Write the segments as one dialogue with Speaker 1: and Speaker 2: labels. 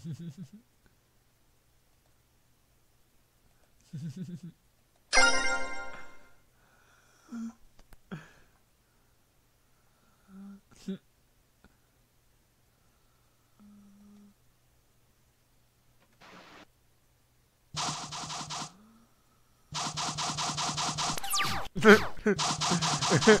Speaker 1: フフフフ。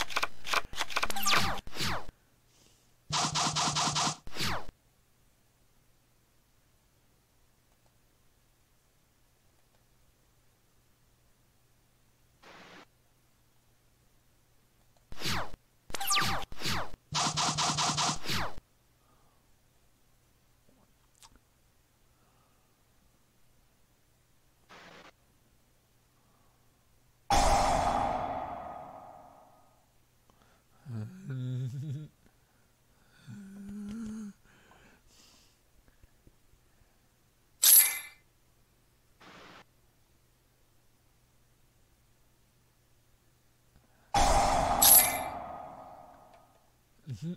Speaker 1: Mm-hmm.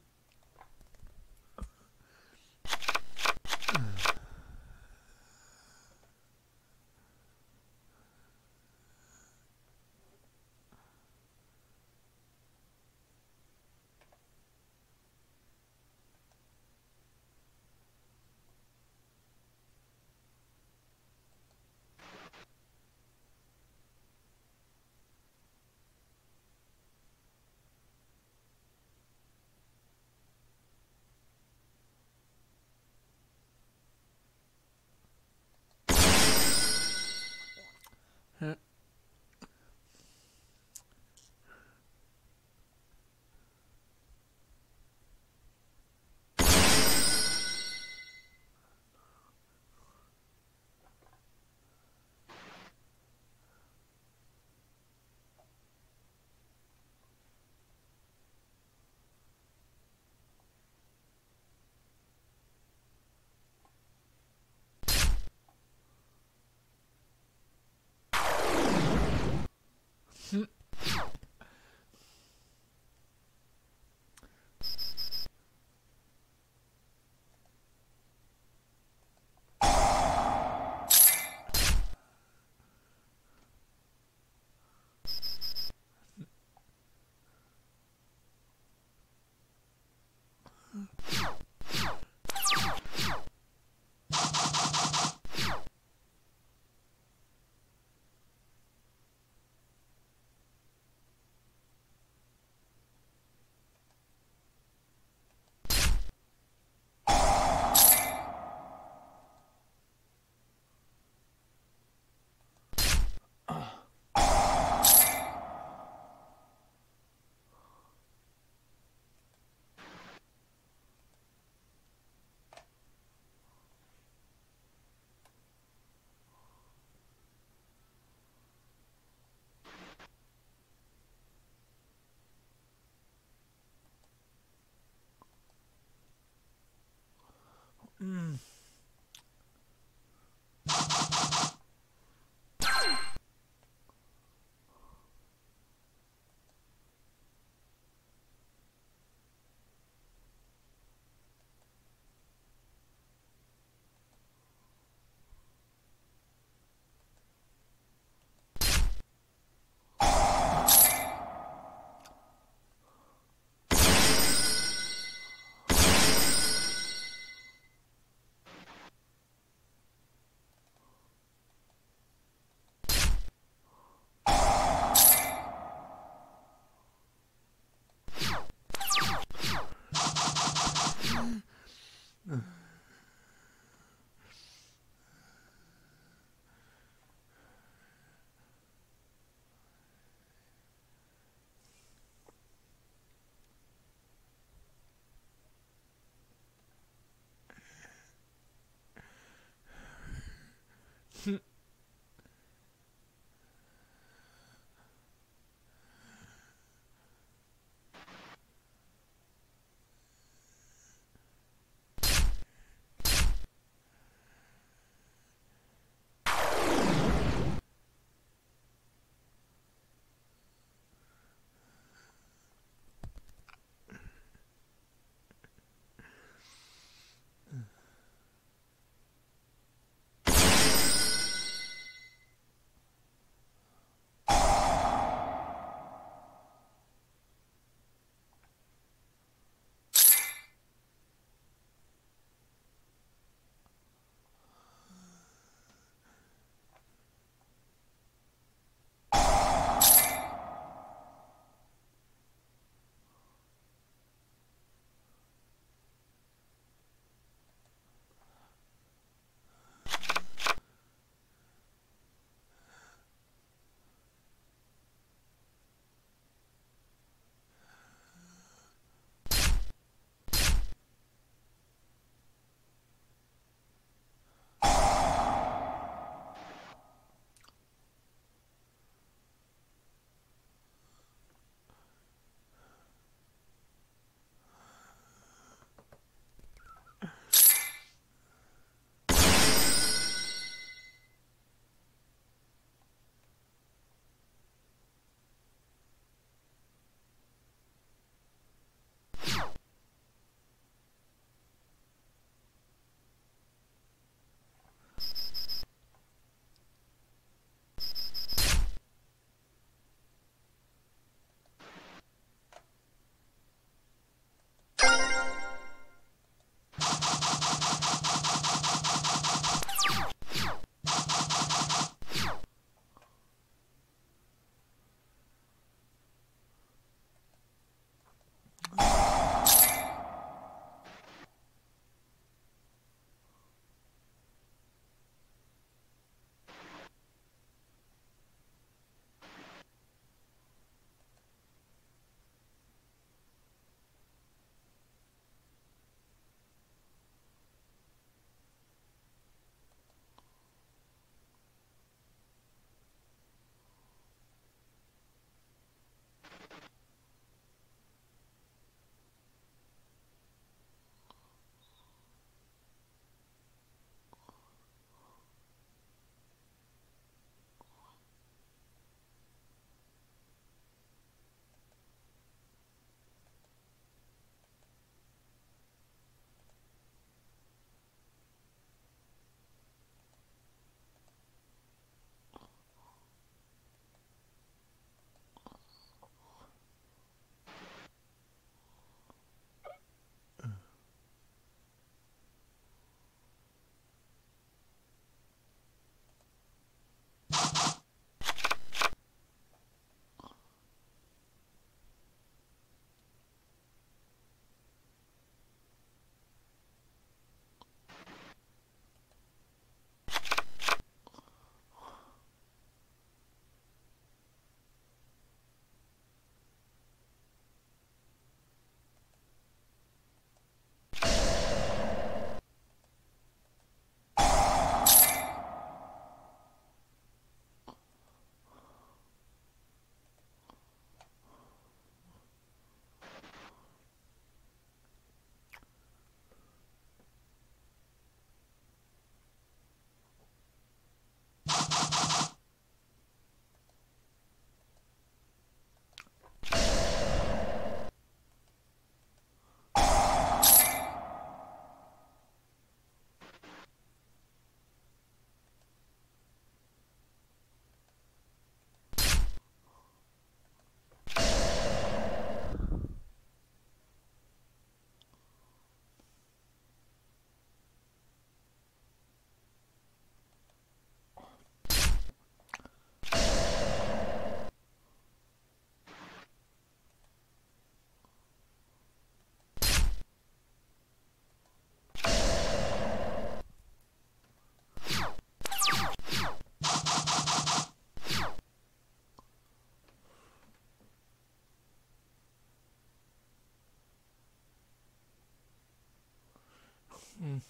Speaker 1: Mm.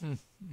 Speaker 1: Hmm. hmm.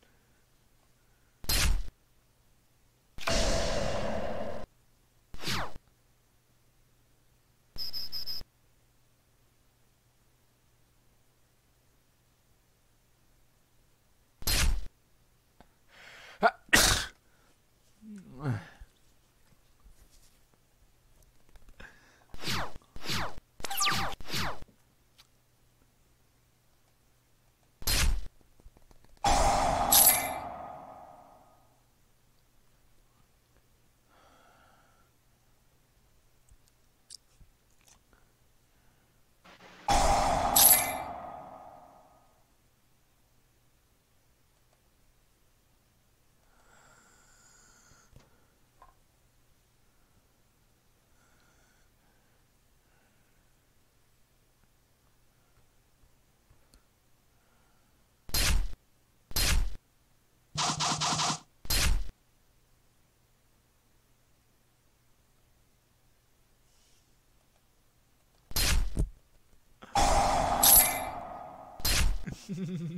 Speaker 1: Ha